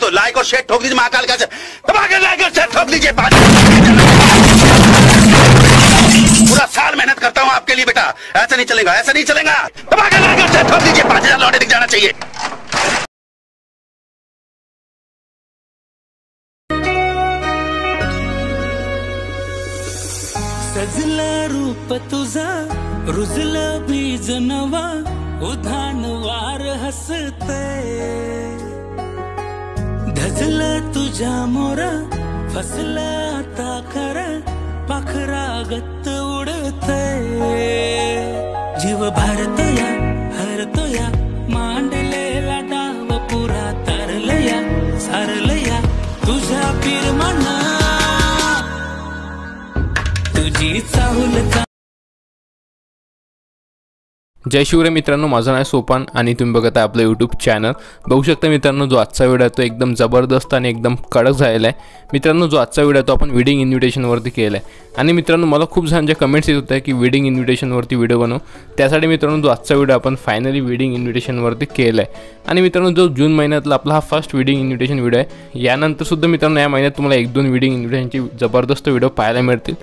तो लाइक और शेयर ठोक दीजिए महाकाल का दबा लाइक और शेयर ठोक दीजिए पूरा साल मेहनत करता हूँ आपके लिए बेटा। ऐसा नहीं चलेगा, ऐसा नहीं चलेगा। दबा लाइक और शेयर ठोक दीजिए, पाँच हज़ार लौटे दिख जाना चाहिए। सजलं रूप तुझा, रुजलं बीज नवा उधाण वार हसते। धजलं तुझ्या मोरा फसला आता खर पाखरा गत्त उडते जीव भारतया हरतोया मांडलेला डाव पुरा तरलया सारलया तुझ्या म्हणा. तुझी चाहुल चा जय शिवरे मित्रांनो माझं नाव सोपान आणि तुम्ही बघत आहे आपलं यूट्यूब चॅनल बघू शकता मित्रांनो जो आजचा व्हिडिओ आहे तो एकदम जबरदस्त आणि एकदम कडक झालेला आहे. मित्रांनो जो आजचा व्हिडिओ आहे तो आपण विडिंग इन्व्हिटेशनवरती केला आहे आणि मित्रांनो मला खूप जणांच्या कमेंट्स येत होत्या की विडिंग इन्व्हिटेशनवरती व्हिडिओ बनव त्यासाठी मित्रांनो जो आजचा व्हिडिओ आपण फायनली विडिंग इन्व्हिटेशनवरती केला आहे आणि मित्रांनो जो जून महिन्यातला आपला हा फर्स्ट विडिंग इन्व्हिटेशन व्हिडिओ आहे यानंतरसुद्धा मित्रांनो या महिन्यात तुम्हाला एक दोन विडिंग इन्व्हिटेशनची जबरदस्त व्हिडिओ पाहायला मिळतील.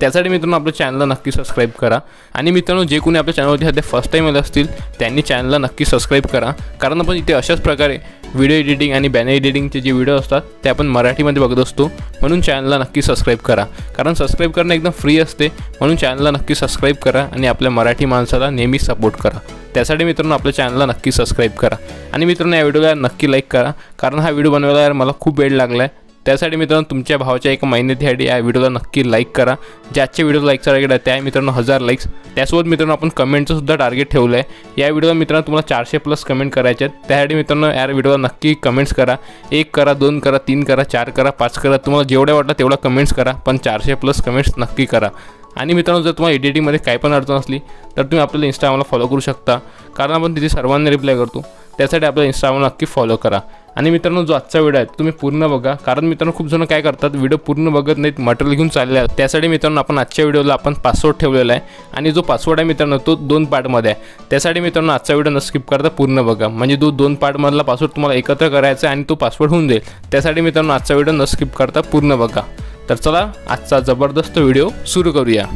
त्यासाठी मित्रांनो आपल्या चॅनलला नक्की सबस्क्राईब करा. आणि मित्रांनो जे कोणी आपल्या चॅनलवरती सध्या फर्स्ट टाईम आले असतील त्यांनी चॅनलला नक्की सबस्क्राईब करा. कारण आपण इथे अशाच प्रकारे व्हिडिओ एडिटिंग आणि बॅनर एडिटिंगचे जे व्हिडिओ असतात ते आपण मराठीमध्ये बघत असतो. म्हणून चॅनलला नक्की सबस्क्राईब करा. कारण सबस्क्राईब करणं एकदम फ्री असते. म्हणून चॅनलला नक्की सबस्क्राईब करा आणि आपल्या मराठी माणसाला नेहमी सपोर्ट करा. त्यासाठी मित्रांनो आपल्या चॅनलला नक्की सबस्क्राईब करा. आणि मित्रांनो या व्हिडिओला नक्की लाईक करा. कारण हा व्हिडिओ बनवायला यार मला खूप वेळ लागला आहे त्यासाठी मित्रांनो तुमच्या भावाच्या एका महिन्यासाठी या व्हिडिओला नक्की लाईक करा. ज्याचे व्हिडिओ लाईकचा टार्गेट आहे त्या मित्रांनो हजार लाईक्स त्यासोबत मित्रांनो आपण कमेंटचं सुद्धा टार्गेट ठेवलं आहे या व्हिडिओला मित्रांनो तुम्हाला चारशे प्लस कमेंट करायचे आहेत. त्यासाठी मित्रांनो या व्हिडिओला नक्की कमेंट्स करा. एक करा दोन करा तीन करा चार करा पाच करा. तुम्हाला जेवढ्या वाटलं तेवढा कमेंट्स करा पण चारशे प्लस कमेंट्स नक्की करा. आणि मित्रांनो जर तुम्हाला एडिटिंगमध्ये काही पण अडचण असली तर तुम्ही आपल्याला इंस्टा आम्हाला फॉलो करू शकता. कारण आपण तिथे सर्वांना रिप्लाय करतो. त्यासाठी आपल्या इंस्टाग्राम नक्की फॉलो करा. आणि मित्रांनो जो आजचा व्हिडिओ आहे तुम्ही पूर्ण बघा. कारण मित्रांनो खूप जण काय करतात व्हिडिओ पूर्ण बघत नाहीत मटेरियल घेऊन चालले आहेत. त्यासाठी मित्रांनो आपण आजच्या व्हिडिओला आपण पासवर्ड ठेवलेला आहे. आणि जो पासवर्ड आहे मित्रांनो तो दोन पार्टमध्ये आहे. त्यासाठी मित्रांनो आजचा व्हिडिओ न स्किप करता पूर्ण बघा. म्हणजे तो दोन पार्टमधला पासवर्ड तुम्हाला एकत्र करायचा आहे आणि तो पासवर्ड होऊन जाईल. त्यासाठी मित्रांनो आजचा व्हिडिओ न स्किप करता पूर्ण बघा. तर चला आजचा जबरदस्त व्हिडिओ सुरू करूया.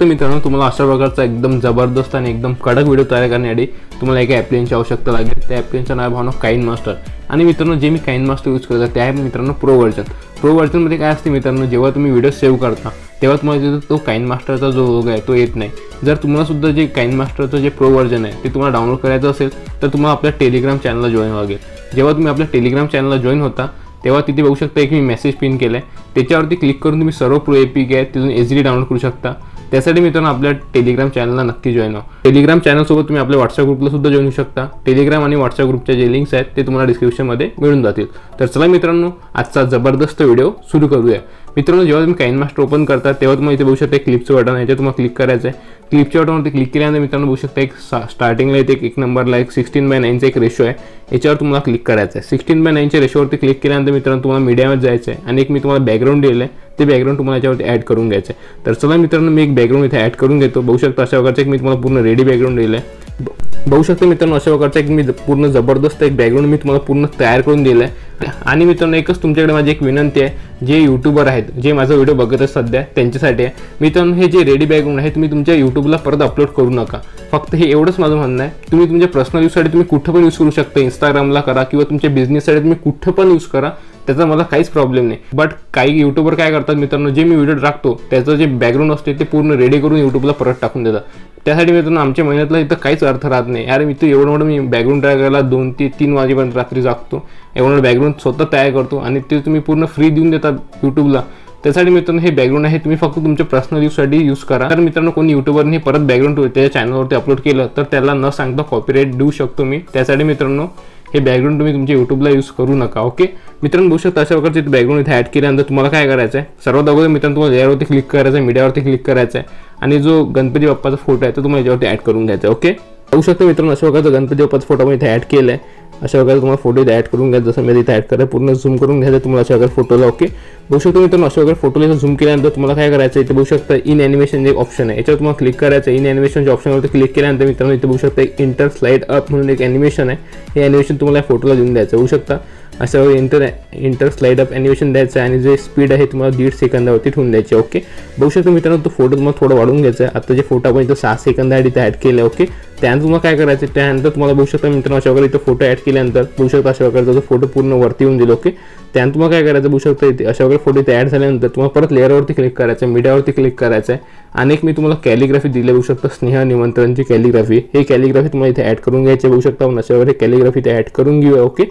तर मित्रांनो तुम्हाला अशा प्रकारचा एकदम जबरदस्त आणि एकदम कडक व्हिडिओ तयार करण्यासाठी तुम्हाला एका ॲप्लिनची आवश्यकता लागेल. त्या ॲप्लिनचं नाव भावना काइन मास्टर. आणि मित्रांनो जे मी काइन मास्टर यूज करतो त्या आहे मित्रांनो प्रो व्हर्जन प्रो व्हर्जनमध्ये काय असते मित्रांनो जेव्हा तुम्ही व्हिडिओ सेव्ह करता तेव्हा तुम्हाला तिथं तो काइन मास्टरचा जो रोग आहे तो येत नाही. जर तुम्हाला सुद्धा जे काइन मास्टरचं जे प्रो व्हर्जन आहे ते तुम्हाला डाउनलोड करायचं असेल तर तुम्हाला आपल्या टेलिग्राम चॅनलला जॉईन व्हावं लागेल. जेव्हा तुम्ही आपल्या टेलिग्राम चॅनलला जॉईन होता तेव्हा तिथे बघू शकता एक मी मेसेज पिन केला आहे त्याच्यावरती क्लिक करून तुम्ही सर्व प्रो ए पी आहे तिथून एच डी डाउनलोड करू शकता. त्यासाठी मित्रांनो आपल्या टेलिग्राम चॅनलला नक्की जॉईन व्हा. टेलिग्राम चॅनलसोबत तुम्ही आपल्या व्हॉट्सअप ग्रुपला सुद्धा जॉईन होऊ शकता. टेलिग्राम आणि व्हॉट्सअप ग्रुपच्या जे लिंक्स आहेत ते तुम्हाला डिस्क्रिप्शनमध्ये मिळून जातील. तर चला मित्रांनो आजचा जबरदस्त व्हिडिओ सुरू करूया. मित्रांनो जेव्हा तुम्ही काइन मास्टर ओपन करता तेव्हा तुम्हाला इथे बघू शकता एक क्लिपचं बटन आहे याच्यावर तुम्हाला क्लिक करायचं आहे क्लिपच्या बटनवरती क्लिक केल्यानंतर मित्रांनो बघू शकता एक स्टार्टिंगला इथे एक नंबरला एक सिक्स्टीन बाय नाईनचा एक रेशो आहे. याच्यावर तुम्हाला क्लिक करायचं आहे सिक्स्टीन बाय नाईनच्या रेशोवरती क्लिक केल्यानंतर मित्रांनो तुम्हाला मीडियामध्ये जायचं आहे आणि एक मी तुम्हाला बॅकग्राऊंड दिलेलं आहे. ते बॅकग्राऊंड तुम्हाला याच्यावरती ॲड करून घ्यायचं आहे तर चला मित्रांनो मी एक बॅकग्राऊंड इथे ॲड करून घेतो. बघू शकता अशा प्रकारचं एक मी तुम्हाला पूर्ण रेडी बॅकग्राऊंड दिलं आहे. बघू शकता मित्रांनो अशा प्रकारचा एक मी पूर्ण जबरदस्त एक बॅकग्राऊंड मी तुम्हाला पूर्ण तयार करून दिलं आहे आणि मित्रांनो एकच तुमच्याकडे माझी एक विनंती आहे जे यूट्यूबर आहेत जे माझा व्हिडिओ बघत आहेत सध्या त्यांच्यासाठी आहे. मित्रांनो हे जे रेडी बॅकग्राऊंड आहे तुम्ही तुमच्या यूट्यूबला परत अपलोड करू नका. फक्त हे एवढंच माझं म्हणणं आहे. तुम्ही तुमच्या पर्सनल यूजसाठी तुम्ही कुठं पण यूज करू शकता. इंस्टाग्रामला करा किंवा तुमच्या बिझनेससाठी तुम्ही कुठं पण यूज करा. त्याचा मला काहीच प्रॉब्लेम नाही. बट काही युट्यूबर काय करतात मित्रांनो जे मी व्हिडिओ टाकतो त्याचं जे बॅकग्राऊंड असते ते पूर्ण रेडी करून यूट्यूबला परत टाकून देतात. त्यासाठी मित्रांनो आमच्या महिन्यातला इथं काहीच अर्थ राहत नाही. अरे मी तर एवढं मोठं मी बॅकग्राऊंड तयार करायला दोन ते तीन वाजेपर्यंत रात्री जागतो. एवढं बॅकग्राऊंड स्वतः तयार करतो आणि ते तुम्ही पूर्ण फ्री देऊन देतात यूट्यूबला त्यासाठी मित्रांनो हे बॅकग्राऊंड आहे तुम्ही फक्त तुमच्या पर्सनल यूजसाठी यूज करा. तर मित्रांनो कोणी युट्यूबरने परत बॅकग्राऊंड त्याच्या चॅनलवरती अपलोड केलं तर त्याला न सांगता कॉपीराईट देऊ शकतो मी. त्यासाठी मित्रांनो हे बॅकग्राऊंड तुम्ही तुमच्या युट्यूबला यूज करू नका ओके मित्रांनो बघू शकता अशा प्रकारचे बॅकग्राऊंड इथे ॲड केल्यानंतर तुम्हाला काय करायचं आहे सर्वात अगोदर मित्रांनो तुम्हाला यावरती क्लिक करायचं आहे मीडियावरती क्लिक करायचं आहे आणि जो गणपती बाप्पाचा फोटो आहे तो तुम्हाला याच्यावरती ॲड करून घ्यायचा आहे ओके बघू शकता मित्रांनो अशा प्रकारचा गणपती बाप्पाचा फोटो आपण इथे ॲड केला आहे अशा प्रकारे तुम्हाला फोटो इथे ॲड करून घ्या. जसं मी इथे ॲड करा पूर्ण झूम करून घ्यायचं तुम्हाला अशा प्रकारे फोटोला ओके बघू शकतो मित्रांनो अशा प्रकारे फोटोला इथं झूम केल्यानंतर तुम्हाला काय करायचं इथे बघू शकता इन ॲनिमेशन जे ऑप्शन आहे. याच्यावर तुम्हाला क्लिक करायचं इन ॲनिमेशनच्या ऑप्शनवरती क्लिक केल्यानंतर मित्रांनो इथे बघू शकता एक इंटर स्लाईड अप म्हणून एक ॲनिमेशन आहे. हे ॲनिमेशन तुम्हाला या फोटोला देऊन द्यायचं होऊ शकता. अशा वेळी inter inter slide up animation द्यायचं आहे आणि जे स्पीड आहे तुम्हाला दीड सेकंदावरती ठेवून द्यायचे ओके बघू शकतो मित्रांनो तो फोटो तुम्हाला थोडं वाढवून घ्यायचा आहे. आता जे फोटो आपण इथं सहा सेकंदासाठी इथे ॲड केलं ओके त्यानंतर तुम्हाला काय करायचं आहे? त्यानंतर तुम्हाला बघू शकता मित्रांनो अशा प्रकारे इथं फोटो ॲड केल्यानंतर बघू शकता अशा प्रकारचा जो फोटो पूर्ण वरती येऊन दिला ओके त्यानंतर तुम्हाला काय करायचं बघू शकता इथे अशा प्रकारे फोटो इथे ॲड झाल्यानंतर तुम्हाला परत लेअरवरती क्लिक करायचं आहे मीडियावरती क्लिक करायचं आहे. आणि एक मी तुम्हाला कॅलिग्राफी दिली बघू शकता स्नेह निमंत्रणची कॅलिग्राफी हे कॅलिग्राफी तुम्हाला इथे ॲड करून घ्यायचे बघू शकता अशा प्रकारे कॅलिग्राफी इथे ॲड करून घेऊया ओके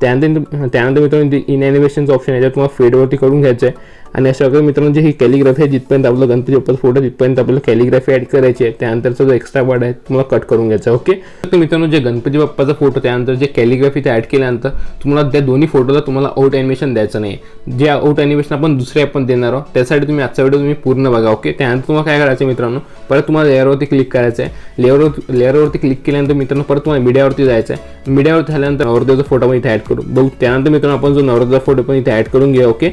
त्यानंतर त्यानंतर मित्रांनो इन ॲनिमेशनचं ऑप्शन आहे त्यात तुम्हाला फेडवरती करून घ्यायचं आहे आणि अशा प्रकारे मित्रांनो जे ही कॅलिग्राफी आहे जिथपर्यंत आपलं गणपती बाप्पाचा फोटो तिथपर्यंत आपल्याला कॅलिग्राफी ॲड करायची आहे. त्यानंतरचा जो एक्स्ट्रा पार्ट आहे तुम्हाला कट करून घ्यायचा ओके तर मित्रांनो जे गणपती बाप्पाचा फोटो त्यानंतर जे कॅलिग्राफी ते ॲड केल्यानंतर तुम्हाला त्या दोन्ही फोटोला तुम्हाला आउट ॲनिमेशन द्यायचं नाही. जे आउट ॲनिमेशन आपण दुसरे आपण देणार आहोत त्यासाठी तुम्ही आजचा व्हिडिओ तुम्ही पूर्ण बघा ओके त्यानंतर तुम्हाला काय करायचं आहे मित्रांनो परत तुम्हाला लेअरवरती क्लिक करायचं आहे. लेअरवर लेअरवरती क्लिक केल्यानंतर मित्रांनो परत तुम्हाला मीडियावरती जायचं आहे. मीडियावरती झाल्यानंतर नवरदेवाचा फोटो पण इथे ॲड करू. बघू त्यानंतर मित्रांनो आपण जो नवरदेवाचा फोटो पण इथे ॲड करून घेऊ ओके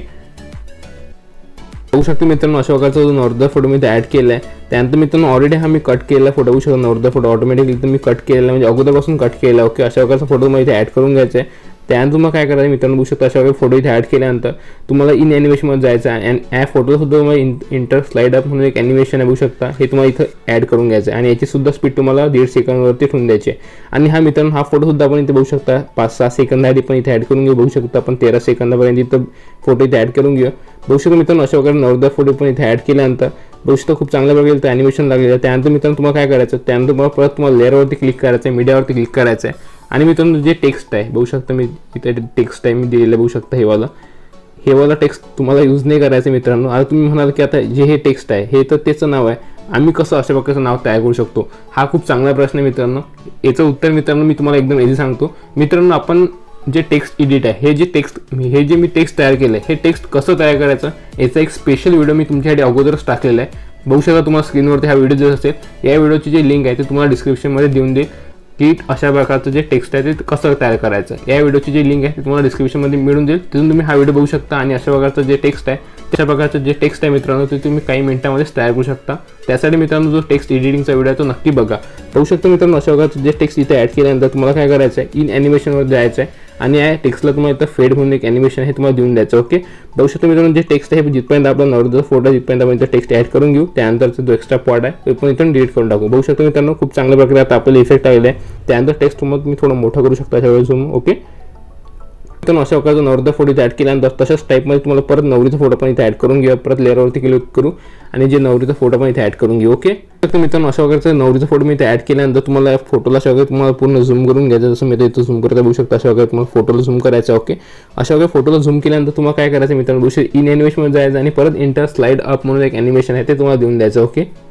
बघू शकतो मित्रांनो अशा प्रकारचा जो नवरदा फोटो मी ॲड केला आहे त्यानंतर मित्रांनो ऑलरेडी हा मी कट केलेला फोटो बघू शकतो नवरदा फोटो ऑटोमॅटिकली मी कट केलेला म्हणजे अगोदरपासून कट केला ओके अशा प्रकारचा फोटो मला इथे ॲड करून घ्यायचा आहे. त्यानंतर तुम्हाला काय करायचं? मित्रांनो बघू शकता अशा प्रकारे फोटो इथे ॲड केल्यानंतर तुम्हाला इन ॲनिमेशनमध्ये जायचं आहे. आणि ॲ फोटोसुद्धा तुम्हाला इन इंटर स्लाईड अप म्हणून एक ॲनिमेशन आहे बघू शकता. हे तुम्हाला इथं ॲड करून घ्यायचं आहे. आणि याचीसुद्धा स्पीड तुम्हाला दीड सेकंदवरती ठेवून द्यायची आहे. आणि हा मित्रांनो हा फोटोसुद्धा आपण इथे बघू शकता. पाच सहा सेकंदाआधी पण इथे ॲड करून घेऊ. बघू शकता आपण तेरा सेकंदापर्यंत इथं फोटो इथे ॲड करून घेऊ. बघू शकतो मित्रांनो अशा प्रकारे नवरदा फोटो पण इथे ॲड केल्यानंतर बघू शकता खूप चांगल्या प्रकारे इथं ॲनिमेशन लागलेलं आहे. त्यानंतर मित्रांनो तुम्हाला काय करायचं? त्यानंतर तुम्हाला परत तुम्हाला लेअरवरती क्लिक करायचं आहे मीडियावरती क्लिक करायचं आहे. आणि मित्रांनो जे टेक्स्ट आहे बघू शकता मी इथे टेक्स्ट आहे मी दिलेलं बघू शकता हे वाला हे वाला टेक्स्ट तुम्हाला यूज नाही करायचं मित्रांनो. आता तुम्ही म्हणाल की आता जे हे टेक्स्ट आहे हे तर त्याचं नाव आहे. आम्ही कसं अशा प्रकारचं नाव तयार करू शकतो? हा खूप चांगला प्रश्न आहे मित्रांनो. याचं उत्तर मित्रांनो मी तुम्हाला एकदम इझी सांगतो. मित्रांनो आपण जे टेक्स्ट एडिट आहे हे जे टेक्स्ट हे जे मी टेक्स्ट तयार केलं आहे हे टेक्स्ट कसं तयार करायचं? याचा एक स्पेशल व्हिडिओ मी तुमच्यासाठी अगोदरच टाकलेला आहे. बघू शकता तुम्हाला स्क्रीनवरती हा व्हिडिओ जर असेल. या व्हिडिओची जे लिंक आहे ते तुम्हाला डिस्क्रिप्शनमध्ये देऊन देईल. की अशा प्रकारचं जे टेक्स्ट आहे ते कसं तयार करायचं? या व्हिडिओची जी लिंक आहे ती तुम्हाला डिस्क्रिप्शनमध्ये मिळून देईल तिथून तुम्ही हा व्हिडिओ बघू शकता आणि अशा प्रकारचं जे टेक्स्ट आहे अशा प्रकारचं जे टेक्स्ट आहे मित्रांनो ते तुम्ही काही मिनिटांमध्येच तयार करू शकता. त्यासाठी मित्रांनो जो टेक्स्ट एडिटिंगचा व्हिडिओ आहे तो नक्की बघा. बघू शकता मित्रांनो अशा प्रकारचं जे टेक्स्ट इथे ॲड केल्यानंतर तुम्हाला काय करायचं आहे इन ॲनिमेशनवर जायचं आहे आणि या टेक्स्टला तुम्हाला इथं फेड म्हणून एक ॲनिमेशन हे तुम्हाला देऊन द्यायचं ओके बघू शकता मित्रांनो जे टेक्स्ट आहे जिथपर्यंत आपला नवरदेव फोटो आहे जिथपर्यंत आपण इथं टेक्स्ट ॲड करून घेऊ त्यानंतरचा जो एक्स्ट्रा पॉट आहे तो पण इथून डिलीट करून टाकू. बघू शकता मित्रांनो खूप चांगल्या प्रकारे आता आपल्याला इफेक्ट आलेला आहे. त्यानंतर टेक्स्ट तुम्हाला तुम्ही थोडं मोठं करू शकता अशा वेळेस ओके तर अशा प्रकारचा नवरदा फोटो इथे ॲड केल्यानंतर तशाच टाईपमध्ये तुम्हाला परत नवरीचा फोटो पण इथे ॲड करून घेऊ परत लेअरवरती क्लिक करू आणि जे नवरीचा फोटो पण इथे ॲड करून घेऊ ओके तर मित्रांनो अशा प्रकारचा नवरीचा फोटो मी इथे ॲड केल्यानंतर तुम्हाला फोटोला अशा वगैरे तुम्हाला पूर्ण झूम करून घ्यायचं जसं मी इथे इथं झूम करता बघू शकता अशा वगैरे तुम्हाला फोटोला झूम करायचा ओके अशा वगैरे फोटोला झूम केल्यानंतर तुम्हाला काय करायचं मित्रांनो बघू इन ॲनिमेशनमध्ये जायचं आणि परत इंटर स्लाईड अप म्हणून एक ॲनिमेशन आहे ते तुम्हाला देऊन द्यायचं ओके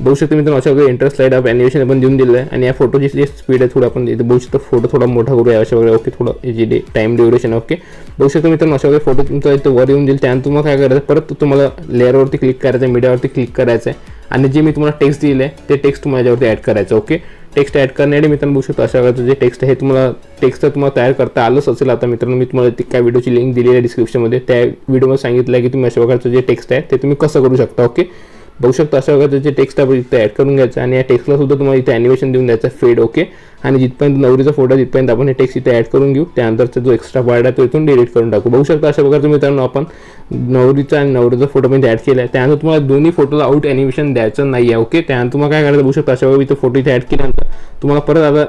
बघू शकता मित्रांनो अशा वगैरे इंटरेस्ट स्लाईड अप ॲनिमेशन आपण देऊन दिलं आहे. आणि या फोटोची जे स्पीड आहे थोडं आपण इथे बघू शकतो फोटो थोडा मोठा करूया अशा वगैरे ओके थोडं जे डे टाईम ड्युरेशन ओके बघू शकता मित्रांनो अशा वगैरे फोटो तुमचा इथे वर येऊन देईल त्यानंतर तुम्हाला काय करायचं परत तुम्हाला लेअरवरती क्लिक करायचं आहे मीडियावरती क्लिक करायचं आहे. आणि जे मी तुम्हाला टेक्स्ट दिले आहे ते टेक्स्ट तुम्हाला याच्यावरती ॲड करायचं ओके टेक्स्ट ॲड करण्यासाठी मित्रांनो बघू शकतो अशा प्रकारचं जे टेक्स्ट आहे हे तुम्हाला टेक्स्ट तर तुम्हाला तयार करता आलंच असेल आता मित्रांनो. मी तुम्हाला ती काय व्हिडिओची लिंक दिलेली आहे डिस्क्रिप्शनमध्ये त्या व्हिडिओमध्ये सांगितलं आहे की तुम्ही अशा प्रकारचं जे टेक्स्ट आहे ते तुम्ही कसं करू शकता ओके बघू शकता अशा प्रकारचे जे टेक्स्ट आपण इथे ॲड करून घ्यायचं आणि या टेक्स्टला सुद्धा तुम्हाला इथे ॲनिमेशन देऊन द्यायचं फेड ओके आणि जिथपर्यंत नवरीचा फोटो तिथपर्यंत आपण हे टेक्स्ट इथे ॲड करून घेऊ. त्यानंतरचा जो एक्स्ट्रा पार्ट आहे तो इथून डिलीट करून टाकू. बघू शकता अशा प्रकारचं मित्रांनो आपण नवरीचा आणि नवरीचा फोटो पण ॲड केला आहे त्यानंतर तुम्हाला दोन्ही फोटोला आउट ॲनिमेशन द्यायचं नाही आहे ओके त्यानंतर तुम्हाला काय करायचं बघू शकता अशा प्रकारे इथे फोटो इथे ॲड केल्यानंतर तुम्हाला परत आता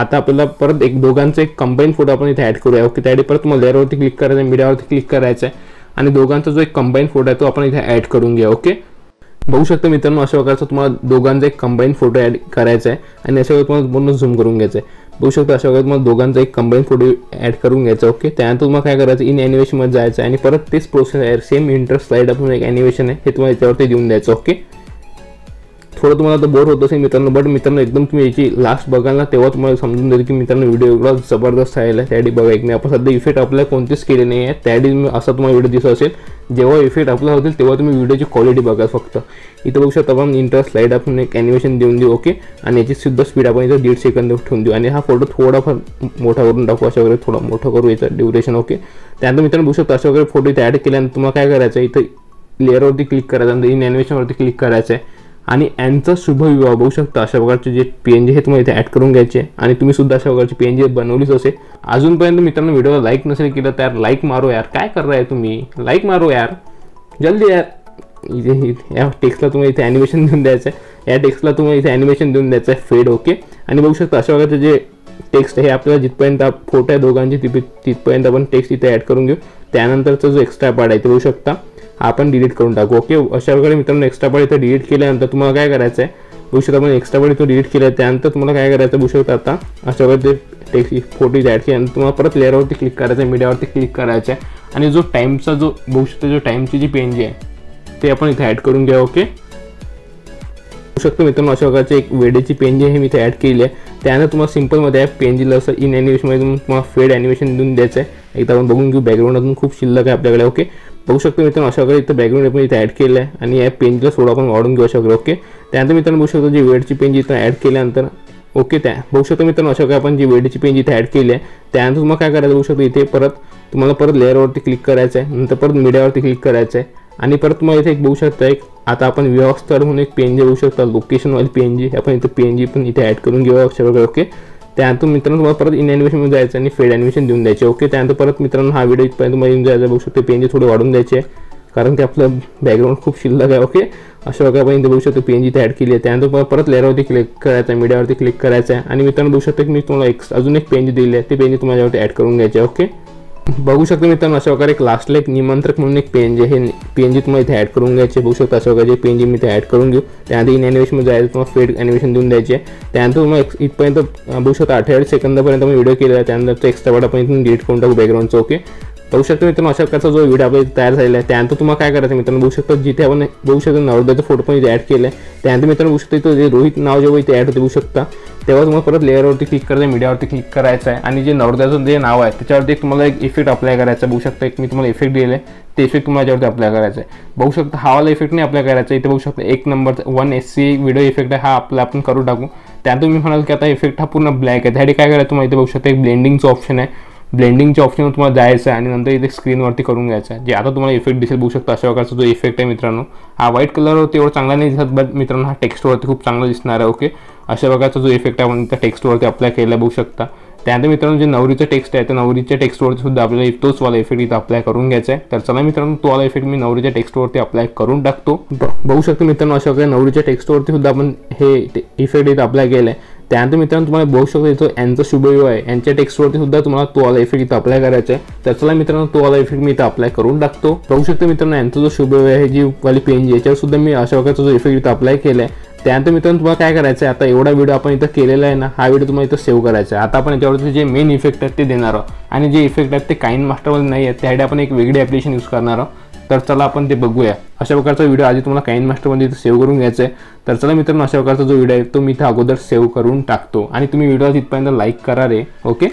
आता आपल्याला परत एक दोघांचा एक कंबाईन फोटो आपण इथे ॲड करूया ओके त्यासाठी परत तुम्हाला लेअरवरती क्लिक करायचं आहे मीडियावरती क्लिक करायचं आहे. आणि दोघांचा जो एक कंबाईन फोटो आहे तो आपण इथे ॲड करून घ्या ओके बघू शकता मित्रांनो अशा प्रकारचा तुम्हाला दोघांचा एक कंबाईन फोटो ॲड करायचा आहे. आणि अशा वेळी तुम्हाला पूर्ण झूम करून घ्यायचं आहे. बघू शकता अशा वेळी तुम्हाला दोघांचा एक कंबाईन फोटो ॲड करून घ्यायचा ओके त्यानंतर तुम्हाला काय करायचं इन ॲनिमेशनमध्ये जायचं आहे. आणि परत तेच प्रोसेस आहे. सेम इंटरेस्ट स्लाईड आपण एक ॲनिमेशन आहे. हे तुम्हाला याच्यावरती देऊन द्यायचं ओके थोडं तुम्हाला तर बोर होत असेल मित्रांनो बट मित्रांनो एकदम तुम्ही याची लास्ट बघाल ना तेव्हा तुम्हाला समजून जाईल की मित्रांनो व्हिडिओ एवढा जबरदस्त राहिला आहे त्यासाठी बघा एक नाही आपण सध्या इफेक्ट आपल्याला कोणतेच केले नाही आहे. त्यासाठी तुम्ही असा तुम्हाला व्हिडिओ दिसत असेल. जेव्हा इफेक्ट आपला होतील तेव्हा तुम्ही व्हिडिओची क्वालिटी बघा फक्त. इथं बघू शकता आपण इंटरेस्ट स्लाईड आपण एक ॲनिमेशन देऊन देऊ ओके आणि याची सुद्धा स्पीड आपण इथं दीड सेकंद ठेवून देऊ. आणि हा फोटो थोडाफार मोठा करून टाकू अशा वगैरे थोडा मोठा करू याचा ड्युरेशन ओके त्यानंतर मित्रांनो बघू शकता अशा वगैरे फोटो इथे ॲड केल्यानंतर तुम्हाला काय करायचं आहे? इथं लेअरवरती क्लिक करायचं आणि इन ॲनिमेशनवरती क्लिक करायचं आहे. आणि यांचा शुभविवाह बघू शकता. अशा प्रकारचे जे पी एन जी हे तुम्हाला इथे ॲड करून घ्यायचे. आणि तुम्ही सुद्धा अशा प्रकारची पी एन जी बनवलीच असेल. अजूनपर्यंत मित्रांनो व्हिडिओला लाईक नसेल केलं तर यार लाईक मारो यार. काय कर आहे तुम्ही? लाईक मारो यार. जल्दी यार. इथे या टेक्स्टला तुम्हाला इथे ॲनिमेशन देऊन द्यायचं आहे या टेक्स्टला तुम्हाला इथे ॲनिमेशन देऊन द्यायचं आहे फेड ओके आणि बघू शकता अशा प्रकारचे जे टेक्स्ट हे आपल्याला जिथपर्यंत फोटो आहे दोघांची तिथे तिथपर्यंत आपण टेक्स्ट इथे ॲड करून घेऊ. त्यानंतरचा जो एक्स्ट्रा पार्ट आहे ते बघू शकता. आपण डिलीट करून टाकू. ओके अशा प्रकारे मित्रांनो एक्स्ट्रा पार्ट इथे डिलीट केल्यानंतर तुम्हाला काय करायचं आहे बघू शकता आपण एक्स्ट्रा पार्ट इथून डिलीट केलं आहे त्यानंतर तुम्हाला काय करायचं बघू शकता आता? अशा प्रकारे टेक्स्ट फोटोज ॲड केल्यानंतर तुम्हाला परत लेअरवरती क्लिक करायचं आहे मीडियावरती क्लिक करायचं आहे आणि जो टाईमचा जो बघू शकता जो टाईमची जी पेन जी आहे ते आपण इथे ॲड करून घ्या ओके बघू शकतो मित्रांनो अशा प्रकारचे एक वेडेची पेन जी आहे मी इथे ॲड केली आहे. त्यानंतर तुम्हाला सिम्पलमध्ये आहे पेन जीला असं इन ॲनिमेशनमध्ये तुम्हाला फेड ॲनिमेशन देऊन द्यायचं आहे एकदा आपण बघून घेऊ बॅकग्राऊंड अजून खूप शिल्लक आहे आपल्याकडे ओके बघू शकतो मित्रांनो अशा प्रकारे इथं बॅकग्राऊंड आपण इथं ॲड केलं आहे आणि या पेनजीला थोडं आपण वाढून घेऊ शकतो ओके त्यानंतर मित्रांनो बघू शकतो जी वेडची पेन जी इथं ॲड केल्यानंतर ओके त्या बघू शकतो मित्रांनो अशा प्रकारे आपण जी वेडची पेन जिथे ॲड केली आहे त्यानंतर तुम्हाला काय करायचं बघू शकतो इथे परत तुम्हाला परत लेअरवरती क्लिक करायचं आहे नंतर परत मीडियावरती क्लिक करायचं आहे आणि परत तुम्हाला इथे एक बघू शकता एक आता आपण विवाह स्थळ म्हणून एक पेन जे बघू शकता लोकेशनवाली पेन जी आपण इथे पेन जी पण इथे ॲड करून घेऊ अशा प्रकारे ओके त्यानंतर मित्रांनो तुम्हाला परत इन ॲनिमेशनमध्ये जायचं आणि फेड ॲनिमेशन देऊन द्यायचे. ओके त्यानंतर परत मित्रांनो हा व्हिडिओ इथपर्यंत तुम्हाला येऊन जायचं बघू शकतो पेन थोडे वाढून द्यायचे कारण ते आपलं बॅकग्राऊंड खूप शिल्लक आहे ओके अशा प्रकारे आपण इथे बघू शकतो पेन ते ॲड केली आहे. त्यानंतर परत लेअरवरती क्लिक करायचं आहे मीडियावरती क्लिक करायचं आहे. आणि मित्रांनो बघू शकतो की मी तुम्हाला एक अजून एक पेनजी दिली आहे. ते पेनजी तुम्हाला ॲड करून घ्यायचे आहे ओके बघू शकता मित्रांनो अशा प्रकारे एक लास्टला एक निमंत्रक म्हणून एक पेंजे हे पेनजी तुम्हाला इथे ॲड करून घ्यायचे. बघू शकता अशा प्रकारचे पेनजी मी इथे ॲड करून घेऊ. त्यानंतर इन ॲनिमेशनमध्ये जायचं तुम्हाला फेड ॲनिमेशन देऊन द्यायचे. त्यानंतर तुम्हाला एक- इथपर्यंत बघू शकता अठ्ठेचाळीस सेकंदापर्यंत मी व्हिडिओ केला त्यानंतर एक्स्ट्रा पार्ट आपण इथून डिलीट करून टाकू. बॅकग्राऊंडचं ओके बघू शकतो मित्रांनो अशा प्रकारचा जो व्हिडिओ आपला तयार झालेला आहे त्यानंतर तुम्हाला काय करायचं मित्रांनो बघू शकता जिथे आपण बघू शकतो नवरदेचा फोटो पण इथे ॲड केला आहे त्यानंतर मित्रांनो बघू शकतो इथं जे रोहित नाव जेव्हा इथे ॲड होते बघू शकता. तेव्हा तुम्हाला परत लेअरवरती क्लिक करायचं मीडियावरती क्लिक करायचं आहे. आणि जे नवरदेचं जे नाव आहे त्याच्यावरती एक तुम्हाला एक इफेक्ट अप्लाय करायचा आहे. बघू शकता एक मी तुम्हाला इफेक्ट दिले आहे. ते इफेक्ट तुम्हाला याच्यावरती अप्लाय करायचं आहे. बघू शकता हा वाला इफेक्ट नाही अप्लाय करायचा. इथे बघू शकता एक number one S C video effect आहे. हा आपला आपण करू टाकू. त्यानंतर मी म्हणाल की आता इफेक्ट हा पूर्ण ब्लॅक आहे. त्यासाठी काय करायचं तुम्हाला? इथे बघू शकता एक ब्लेंडिंगचं ऑप्शन आहे. ब्लेंडिंगच्या ऑप्शनवर तुम्हाला जायचं आहे आणि नंतर इथे स्क्रीनवरती करून घ्यायचं आहे. जे आता तुम्हाला इफेक्ट दिसेल बघू शकता अशा प्रकारचा जो इफेक्ट आहे मित्रांनो. हा व्हाईट कलरवरती एवढा चांगला नाही दिसत बट मित्रांनो हा टेक्स्टवरती खूप चांगला दिसणार आहे ओके अशा प्रकारचा जो इफेक्ट आहे आपण त्या टेक्स्टवरती अप्लाय केला बघू शकता. त्यानंतर मित्रांनो जे नवरीचं टेक्स्ट आहे त्या नवरीच्या टेक्स्टवरती सुद्धा आपल्याला तोच वाला इफेक्ट इथं अप्लाय करून घ्यायचा आहे. तर चला मित्रांनो तो वाला इफेक्ट मी नवरीच्या टेक्स्टवरती अप्लाय करून टाकतो. बघू शकतो मित्रांनो अशा प्रकारे नवरीच्या टेक्स्टवरती सुद्धा आपण हे इफेक्ट इथं अप्लाय केलं आहे त्यानंतर मित्रांनो तुम्हाला बघू शकतो इथं यांचा शुभविवाह आहे. यांच्या टेक्स्टवरती सुद्धा तुम्हाला तो वाला इफेक्ट इथं अप्लाय करायचा आहे. तर चला मित्रांनो तो वाला इफेक्ट मी इथं अप्लाय करून टाकतो. बघू शकतो मित्रांनो यांचा जो शुभविवाह आहे जी वाली पेन जी याच्यावर सुद्धा मी अशा प्रकारचा जो इफेक्ट इथं अप्लाय केला आहे त्यानंतर मित्रांनो तुम्हाला काय करायचं आहे आता एवढा व्हिडिओ आपण इथं केलेला आहे ना हा व्हिडिओ तुम्हाला इथं सेव्ह करायचा आहे. आता आपण याच्यावरती जे मेन इफेक्ट आहेत ते देणार आहोत. आणि जे इफेक्ट आहेत ते काइन मास्टरमध्ये नाही आहेत त्यासाठी आपण एक वेगळी ॲप्लिकेशन यूज करणार आहोत. तर चला आपण ते बघूया. अशा प्रकारचा व्हिडिओ आधी तुम्हाला काइन मास्टरमध्ये इथं सेव्ह करून घ्यायचा आहे. तर चला मित्रांनो अशा प्रकारचा जो व्हिडिओ आहे तो मी इथं अगोदर सेव्ह करून टाकतो. आणि तुम्ही व्हिडिओ तिथपर्यंत लाईक करा रे ओके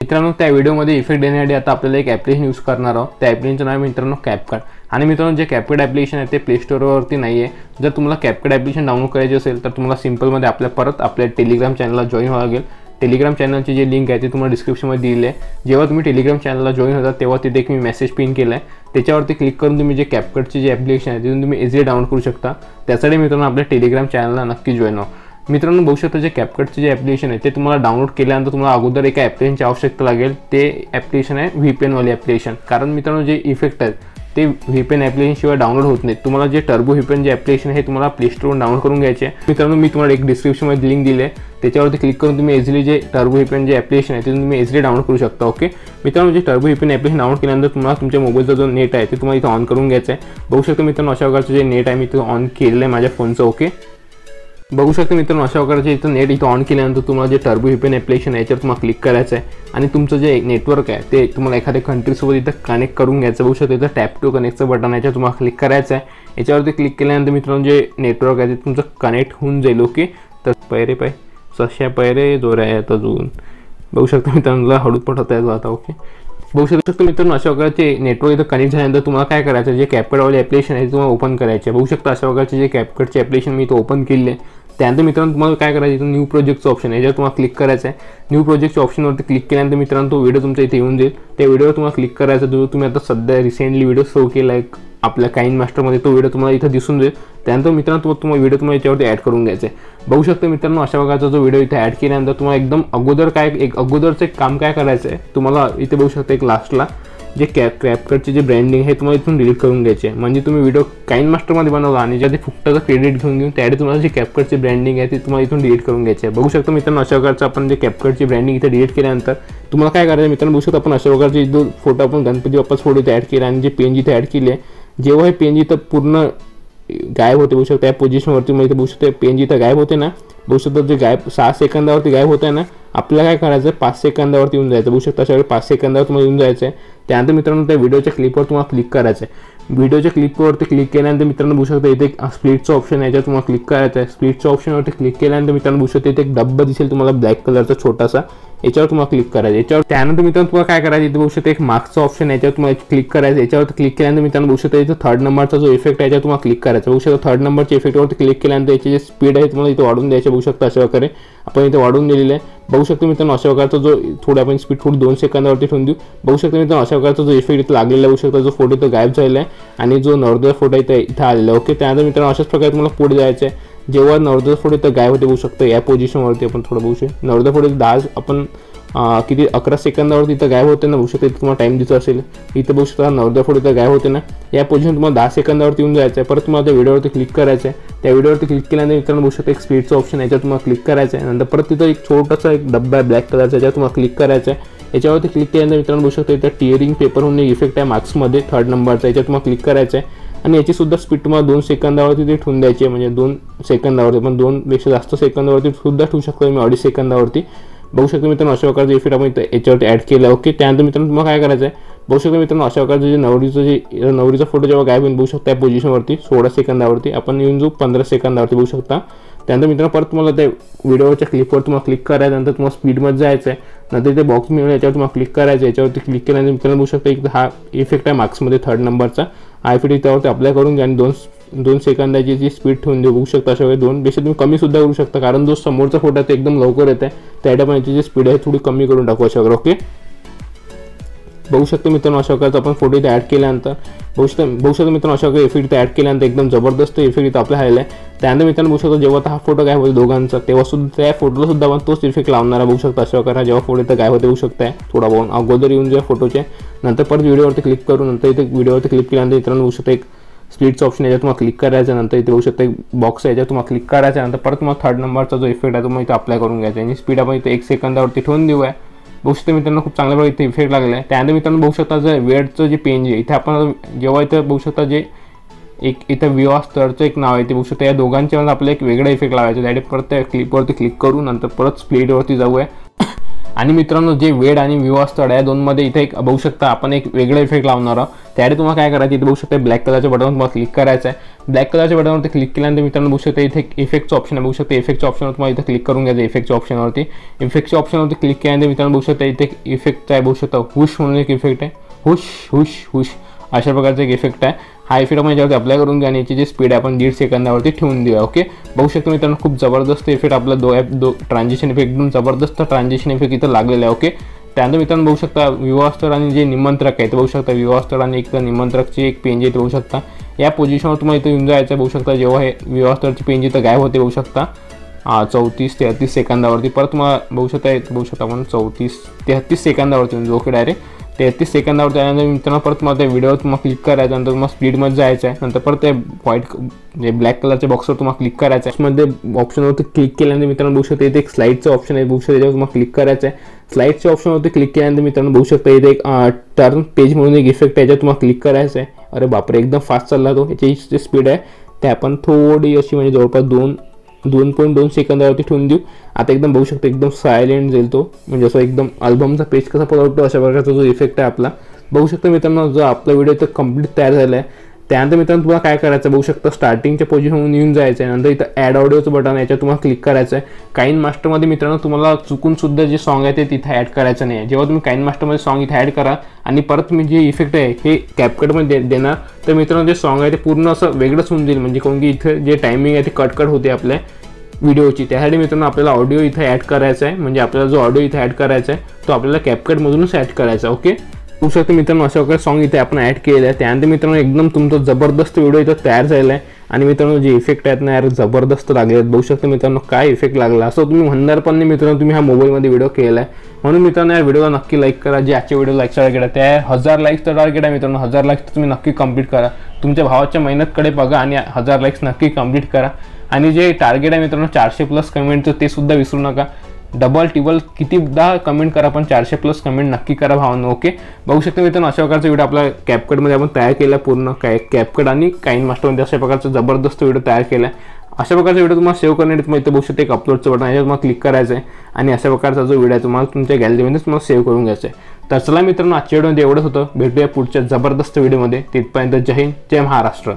मित्रांनो त्या व्हिडिओमध्ये इफेक्ट देण्यासाठी आता आपल्याला एक ॲप्लिकेशन यूज करणार आहोत. त्या ॲप्लिकेशनचं नाव आहे मित्रांनो कॅपकार्ड आणि मित्रांनो जे कॅपकार्ड ॲप्लिकेशन आहे ते प्ले स्टोअरवरती नाही आहे जर तुम्हाला कॅपकार्ड ॲप्लिकेशन डाउनलोड करायचे असेल तर तुम्हाला सिम्पलमध्ये आपल्या परत आपल्या टेलिग्राम चॅनलला जॉईन व्हावं लागेल. टेलिग्राम चॅनलची जे लिंक आहे ते तुम्हाला डिस्क्रिप्शनमध्ये दिली आहे. जेव्हा तुम्ही टेलिग्राम चॅनलला जॉईन होता तेव्हा तिथे एक मी मेसेज पिन केला आहे त्याच्यावरती क्लिक करून तुम्ही जे कॅपकटचे जे ॲप्लिकेशन आहे तिथून तुम्ही इझिली डाउनलोड करू शकता. त्यासाठी मित्रांनो आपल्या टेलिग्राम चॅनलला नक्की जॉईन व्हा. मित्रांनो बघू शकता जे कॅपकटचे जे ॲप्लिकेशन आहे ते तुम्हाला डाउनलोड केल्यानंतर तुम्हाला अगोदर एका ॲप्लिकेशनची आवश्यकता लागेल. ते ॲप्लिकेशन आहे व्ही पी एनवाली ॲप्लिकेशन कारण मित्रांनो जे इफेक्ट आहेत ते व्हीपेन ॲप्लिकेशनशिवाय डाउनलोड होत नाही तुम्हाला जे टर्बो व्हीपेन जे ॲप्लिकेशन आहे तुम्हाला प्ले स्टोरवरून डाउनलोड करून घ्यायचे आहे. मित्रांनो मी तुम्हाला एक डिस्क्रिप्शनमध्ये लिंक दिली आहे. त्याच्यावरती क्लिक करून तुम्ही इझिली जे टर्बो व्ही जे ॲप्लिकेशन आहे ते तुम्ही इझिली डाउनलोड करू शकता ओके मित्रांनो जे टर्बो व्ही ॲप्लिकेशन डाउनलोड केल्यानंतर तुम्हाला तुमच्या मोबाईलचा जो नेट आहे ते तुम्हाला इथं ऑन करून घ्यायचं आहे. बघू शकता मित्रांनो अशा प्रकारचं जे नेट आहे मी इथं ऑन केलेलं आहे माझ्या फोनचं ओके बघू शकता मित्रांनो अशा प्रकारचे इथं नेट इथं ऑन केल्यानंतर तुम्हाला जे टर्बो हिपेन ॲप्लिकेशन आहे याच्यावर तुम्हाला क्लिक करायचं आहे आणि तुमचं जे नेटवर्क आहे ते तुम्हाला एखाद्या कंट्रीसोबत इथं कनेक्ट करून घ्यायचं. बघू शकता इथं टॅप टू कनेक्टचं बटन आहे याच्यावर तुम्हाला क्लिक करायचं आहे याच्यावरती क्लिक केल्यानंतर मित्रांनो जे नेटवर्क आहे ते तुमचं कनेक्ट होऊन जाईल ओके तर पैरे पाय सश्या पैरे जोऱ्या आहेत अजून. बघू शकता मित्रांनो हळूद पठवता येतो आता ओके बघू शकतो मित्रांनो अशा प्रकारचे नेटवर्क इथं कनेक्ट झाल्यानंतर तुम्हाला काय करायचं जे कॅपकटवाले ॲप्लिकेशन आहे ते तुम्हाला ओपन करायचे बघू शकता अशा प्रकारचे जे कॅपकटचे ॲप्लिकेशन मी इथं ओपन केले त्यानंतर मित्रांनो तुम्हाला काय करायचं इथं न्यू प्रोजेक्टचं ऑप्शन आहे. याच्यावर तुम्हाला क्लिक करायचं आहे. न्यू प्रोजेक्टच्या ऑप्शनवरती क्लिक केल्यानंतर मित्रांनो तो व्हिडिओ तुमच्या इथे येऊन जाईल. त्या व्हिडिओवर तुम्हाला क्लिक करायचा जो तुम्ही आता सध्या रिसेंटली व्हिडिओ शो केला आहे आपल्या काइन मास्टरमध्ये तो व्हिडिओ तुम्हाला इथं दिसून जाईल. त्यानंतर मित्रांनो तुम्हाला तुम्हाला व्हिडिओ तुम्हाला याच्यावरती ॲड करून घ्यायचा आहे. बघू शकता मित्रांनो अशा प्रकारचा जो व्हिडिओ इथे ॲड केल्यानंतर तुम्हाला एकदम अगोदर काय एक अगोदरचं एक काम काय करायचं आहे? तुम्हाला इथे बघू शकता एक लास्टला जे कॅप क्रॅपकटचे जे ब्रँडिंग आहे तुम्हाला इथून डिलीट करून घ्यायचे. आहे म्हणजे तुम्ही व्हिडिओ काइन मास्टरमध्ये बनवला आणि ज्या ते फुकटाचं क्रेडिट घेऊन घेऊन त्याआधी तुम्हाला जे कॅपकटचे ब्रँडिंग आहे ते तुम्हाला इथून डिलीट करून घ्यायचे. आहे बघू शकतो मित्रांनो अशा प्रकारचं आपण जे कॅपकटची ब्रँडिंग इथे डिलीट केल्यानंतर तुम्हाला काय करायचं मित्रांनो बघू शकतो आपण अशा प्रकारचे जो फोटो आपण गणपती बाप्पाच फोटो इथे ॲड केला आणि जे पेन जिथे ॲड केले जेव्हा हे पेन जिथं पूर्ण गायब होते बघू शकता या पोझिशनवरती मग इथे बघू शकतो पेन जिथं गायब होते ना. बघू शकता जे गायब सहा सेकंदावरती गायब होत आहे ना आपल्याला काय करायचं आहे? पाच सेकंदावरती येऊन जायचं बघू शकता अशा वेळी पाच सेकंदावर तुम्हाला येऊन जायचं आहे. त्यानंतर मित्रांनो त्या व्हिडिओच्या क्लिपवर तुम्हाला क्लिक करायचं आहे. व्हिडिओच्या क्लिपवरती क्लिक केल्यानंतर मित्रांनो बघू शकता इथे एक स्प्लिटचं ऑप्शन याच्यावर तुम्हाला क्लिक करायचं आहे. स्प्लिटच्या ऑप्शनवरती क्लिक केल्यानंतर मित्रांनो बघू शकता इथे एक डब्बा दिसेल तुम्हाला ब्लॅक कलरचा छोटासा. याच्यावर तुम्हाला क्लिक करायचं याच्यावर त्यानंतर मित्रांनो तुम्हाला काय करायचं इथे बघू शकता एक मार्क्सचं ऑप्शन याच्यावर तुम्हाला क्लिक करायचं याच्यावर क्लिक केल्यानंतर मित्रांनो बघू शकता इथं थर्ड नंबरचा जो इफेक्ट आहे याच्यावर तुम्हाला क्लिक करायचा बघू शकता थर्ड नंबरच्या इफेक्टवरती क्लिक केल्यानंतर याची जे स्पीड आहे तुम्हाला इथे वाढून द्यायचे बघू शकता अशा प्रकारे. आपण इथे वाढवून दिलेलं आहे. बघू शकतो मित्रांनो अशा प्रकारचा जो थोडा आपण स्पीड थोडी दोन सेकंदावरती ठेवून देऊ. बघू शकतो मित्रांनो अशा प्रकारचा जो इफेक्ट इथं लागलेला बघू शकता जो फोटो इथं गायब झालेला आहे. आणि जो नवरदेव फोटो इथं इथं आलेला आहे. ओके त्यानंतर मित्रांनो अशाच प्रकारे तुम्हाला पुढे जायचं आहे. जेव्हा नवरदेव फोटो इथं गायब होते बघू शकतो. या पोझिशनवरती आपण थोडं बघू शकतो. नवरदेव फोटो दहा आपण किती अकरा सेकंदावरती इथं गायब होते ना बघू शकता. इथं तुम्हाला टाईम दिसत असेल. इथं बघू शकता नवरदेव फोटो इथं गायब होते ना. या पोझिशन तुम्हाला दहा सेकंदावरती येऊन जायचं आहे परत तुम्हाला त्या व्हिडिओवरती क्लिक करायचं आहे त्या व्हिडिओवरती क्लिक केल्यानंतर मित्रांनो बघू शकता एक स्पीडचं ऑप्शन याच्यावर तुम्हाला क्लिक करायचं आहे नंतर परत तिथं एक छोटासा एक डब्बा आहे ब्लॅक कलरचा याच्यावर तुम्हाला क्लिक करायचं आहे याच्यावरती क्लिक केल्यानंतर मित्रांनो बघू शकता इथं टिअरिंग पेपर होऊन इफेक्ट आहे मार्क्समध्ये थर्ड नंबरचा याच्यावर तुम्हाला क्लिक करायचं आहे आणि याचीसुद्धा स्पीड तुम्हाला दोन सेकंदावरती ते ठेवून द्यायची म्हणजे दोन सेकंदावरती पण दोनपेक्षा जास्त सेकंदावरती सुद्धा ठेवू शकतो मी अडीच सेकंदावरती. बघू शकतो मित्रांनो अशा प्रकारचे इफेक्ट आपण इथं याच्यावरती ॲड केलं. ओके त्यानंतर मित्रांनो तुम्हाला काय करायचं आहे बघू शकतो मित्रांनो अशा प्रकारचं जे नवरीचं जे नवरीचा फोटो जेव्हा गायब होईल बघू शकता या पोझिशनवरती सोळा सेकंदावरती. आपण येऊन जाऊ पंधरा सेकंदावरती बघू शकता. त्यानंतर मित्रांनो परत तुम्हाला त्या व्हिडिओच्या क्लिपवर तुम्हाला क्लिक करायचं नंतर तुम्हाला स्पीडमध्ये जायचं आहे नंतर ते बॉक्स मिळून याच्यावर तुम्हाला क्लिक करायचं याच्यावरती क्लिक केल्यानंतर मित्रांनो बघू शकता एक हा इफेक्ट आहे मार्क्समध्ये थर्ड नंबरचा आय पी इफेक्ट त्यावरती अप्लाय करून घ्या आणि दोन दोन सेकंदाची जी स्पीड ठेवून देऊ बघू शकता अशा वेळी दोन पेक्षा तुम्ही कमी सुद्धा करू शकता कारण जो समोरचा फोटो आहे तो एकदम लवकर येत आहे त्या टायमाची जी स्पीड आहे थोडी कमी करून टाकू अशा ओके बघू शकतो मित्रांनो अशा प्रकारचा आपण फोटो इथे ॲड केल्यानंतर. बघू शकता बघू शकतो मित्रांनो अशा प्रकारे इफेक्ट इथे ॲड केल्यानंतर एकदम जबरदस्त इफेक्ट इथं आपल्या आलेला आहे. त्यानंतर मित्रांनो बघू शकतो जेव्हा हा फोटो काय होतो दोघांचा तेव्हा सुद्धा त्या फोटोला सुद्धा आपण तोच इफेक्ट लावणारा बघू शकतो अशा प्रकारे जेव्हा फोटो इथं काय होते बघू शकताय. थोडा बघून अगोदर येऊन जेव्हा फोटोचे नंतर परत व्हिडिओवरती क्लिक करून नंतर इथे व्हिडिओवरती क्लिक केल्यानंतर मित्रांनो बघू शकता एक स्पीडचं ऑप्शन याच्यात तुम्हाला क्लिक करायचं नंतर इथे बघू शकता एक बॉक्स आहे याच्यात तुम्हाला क्लिक करायचा नंतर परत तुम्हाला थर्ड नंबरचा जो इफेक्ट आहे तो मग इथे अप्लाय करून घ्यायचा आणि स्पीड आपण इथे एक सेकंदावरती ठेवून देऊया. बघू शकता मित्रांनो खूप चांगल्या प्रकारे इथे इफेक्ट लागला आहे त्यानंतर मित्रांनो बघू शकता जे वेडचं जे पेन जे आहे, इथे आपण जेव्हा इथं बघू शकता जे एक इथं विवा स्तरचं एक नाव आहे ते बघू शकता. या दोघांच्या आपल्याला एक वेगळा इफेक्ट लावायचा त्यासाठी परत त्या क्लिपवरती क्लिक करू नंतर परत स्प्लिटवरती जाऊया. आणि मित्रांनो जे वेड आणि विवाह स्थळ आहे दोनमध्ये इथे एक बघू शकता आपण एक वेगळा इफेक्ट लावणार आहोत. त्यासाठी तुम्हाला काय करायचं इथे बघू शकता ब्लॅक कलरच्या बटनवर तुम्हाला क्लिक करायचं आहे ब्लॅक कलरच्या बटनवरती क्लिक केल्यानंतर मित्रांनो बघू शकता इथे एक इफेक्टचं ऑप्शन आहे. बघू शकता इफेक्टच्या ऑप्शनवर तुम्हाला इथे क्लिक करून घ्यायचं इफेक्टच्या ऑप्शनवरती इफेक्टच्या ऑप्शनवरती क्लिक केल्यानंतर मित्रांनो बघू शकता इथे एक इफेक्ट आहे बघू शकता हुश म्हणून एक इफेक्ट आहे. हुश हुश हुश. अशा प्रकारचा एक इफेक्ट आहे. हा इफेक्ट आपण याच्यावरती अप्लाय करून घ्या आणि याची जी स्पीड आहे आपण दीड सेकंदावरती ठेवून देऊया ओके बघू शकतो मित्रांनो खूप जबरदस्त इफेक्ट आपला दो ॲप दो ट्रान्झेक्शन इफेक्ट एकदम जबरदस्त ट्रान्झेक्शन इफेक्ट इथं लागलेला आहे ओके त्यानंतर मित्रांनो बघू शकता विवाहस्थळ आणि जे निमंत्रक आहे ते बघू शकता विवाहस्थळ आणि एक निमंत्रकची एक पेन जे बघू शकता. या पोझिशनवर तुम्हाला इथं येऊन जायचं बघू शकता जेव्हा हे विवाहस्थळची पेंजी इथं गायब होते बघू शकता. चौतीस तेहतीस सेकंदावरती परत तुम्हाला बघू शकता बघू शकता आपण चौतीस तेहतीस सेकंदावरती येऊन ओके डायरेक्ट तेहतीस सेकंदावर त्यानंतर मित्रांनो परत तुम्हाला त्या व्हिडिओवर तुम्हाला क्लिक करायचं नंतर तुम्हाला स्पीडमध्ये जायचं आहे नंतर परत ते व्हाईट जे ब्लॅक कलरच्या बॉक्सवर तुम्हाला क्लिक करायचं आहे. मध्ये ऑप्शनवरती क्लिक केल्यानंतर मित्रांनो बघू शकता इथे एक स्लाईडचं ऑप्शन आहे बघू शकता त्याच्यावर तुम्हाला क्लिक करायचं आहे. स्लाईडच्या ऑप्शनवरती क्लिक केल्यानंतर मित्रांनो बघू शकता इथे एक टर्न पेज म्हणून एक इफेक्ट आहे याच्यावर तुम्हाला क्लिक करायचं आहे. अरे बापरे एकदम फास्ट चालला तो. याची जी स्पीड आहे ते आपण थोडी अशी म्हणजे जवळपास दोन दोन पॉईंट दोन सेकंदावरती ठेवून देऊ. आता एकदम बघू शकतो एकदम सायलेंट जाईल तो. म्हणजे असं एकदम अल्बमचा पेज कसा पडतो अशा प्रकारचा जो इफेक्ट आहे आपला. बघू शकतो मित्रांनो जो आपला व्हिडिओ तर कंप्लीट तयार झाला आहे त्यानंतर मित्रांनो तुम्हाला काय करायचं बघू शकता स्टार्टिंगच्या पोझिशनमधून येऊन जायचं आहे. नंतर इथं ॲड ऑडिओचं बटन याच्यावर तुम्हाला क्लिक करायचं आहे. काइन मास्टरमध्ये मित्रांनो तुम्हाला चुकूनसुद्धा जे सॉंग आहे ते तिथं ॲड करायचं नाही आहे. जेव्हा तुम्ही काइन मास्टरमध्ये सॉंग इथं ॲड करा आणि परत तुम्ही जे इफेक्ट आहे हे कॅपकटमध्ये दे देणार तर मित्रांनो जे सॉंग आहे ते पूर्ण असं वेगळंच होऊन जाईल. म्हणजे काहून की इथे जे टायमिंग आहे ते कट कट होते आपल्या व्हिडिओची त्यासाठी मित्रांनो आपल्याला ऑडिओ इथं ॲड करायचा आहे. म्हणजे आपल्याला जो ऑडिओ इथं ॲड करायचा आहे तो आपल्याला कॅपकटमधूनच ॲड करायचा ओके होऊ शकतं मित्रांनो अशा वगैरे सॉन्ग इथे आपण ॲड केले आहे त्यानंतर मित्रांनो एकदम तुमचा जबरदस्त व्हिडिओ इथं तयार झालेला आहे आणि मित्रांनो जे इफेक्ट आहेत ना यार जबरदस्त लागले आहेत बघू शकता मित्रांनो काय इफेक्ट लागला. असं तुम्ही म्हणणार पण नाही मित्रांनो तुम्ही हा मोबाईलमध्ये व्हिडिओ केला आहे म्हणून मित्रांनो या व्हिडिओला नक्की लाईक करा. जे आजचे व्हिडिओ लाईकचा टार्गेट आहे त्या हजार लाईक्सचं टार्गेट आहे मित्रांनो. हजार लाईक्स तुम्ही नक्की कंप्लीट करा. तुमच्या भावाच्या मेहनतकडे बघा आणि हजार लाईक्स नक्की कंप्लीट करा. आणि जे टार्गेट आहे मित्रांनो चारशे प्लस कमेंटचं ते सुद्धा विसरू नका. डबल टिबल कितीदा कमेंट करा पण चारशे प्लस कमेंट नक्की करा भावांनो ओके बघू शकता मित्रांनो अशा प्रकारचा व्हिडिओ आपला कॅपकटमध्ये आपण तयार केला पूर्ण काय कॅपकट आणि काईन मास्टरमध्ये अशा प्रकारचा जबरदस्त व्हिडिओ तयार केला आहे अशा प्रकारचा व्हिडिओ तुम्हाला सेव्ह करण्यासाठी तुम्हाला इथे बघू शकते एक अपलोडचं बटन याच्यावर तुम्हाला क्लिक करायचं आहे. आणि अशा प्रकारचा जो व्हिडिओ आहे तुम्हाला तुमच्या गॅलरीमध्ये तुम्हाला सेव्ह करून घ्यायचा आहे. तर चला मित्रांनो आजच्या व्हिडिओमध्ये एवढंच होतं. भेटूया पुढच्या जबरदस्त व्हिडिओमध्ये तिथपर्यंत जय हिंद जय महाराष्ट्र.